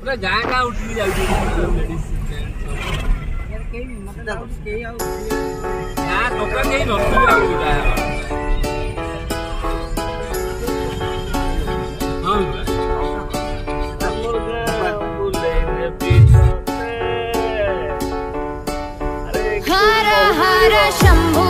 પૂરા ગાગા ઉઠી જાય લેડીઝ આ છોકરા કઈ નહોતું આવું હા हर शम्भु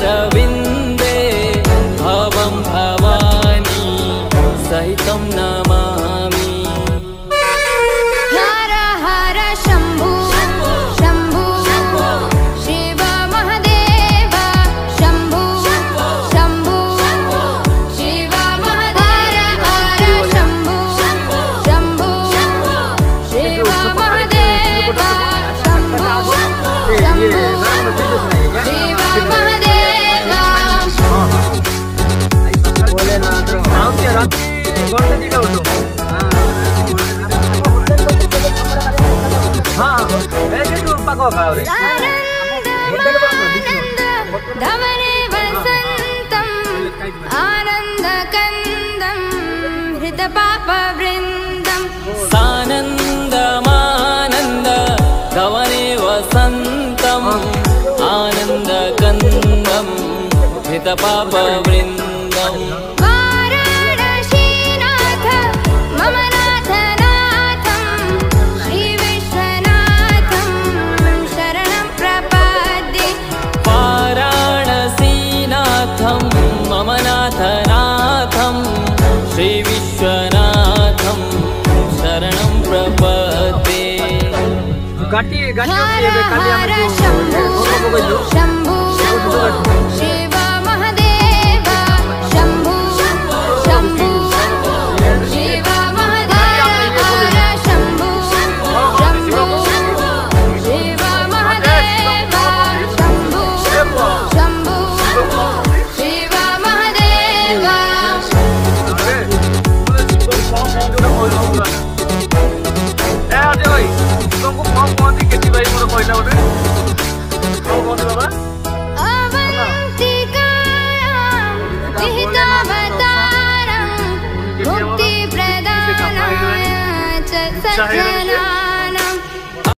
हृदयारविन्दे भवं भवानी सहितं नमामि हर हर शम्भु शम्भु शिव महादेव शम्भु शम्भु शिव महादेव हर शम्भु शम्भु शिव महादेव शम्भु शम्भु शिव महादेव धवने वसन्तम् आनन्दकन्दं हृतपापवृन्दम् सानन्दमानन्द गवने वसन्तम् आनन्दकन्दं हितपापवृन्दम् सरस्वती शंभु शंभु। Chahiro.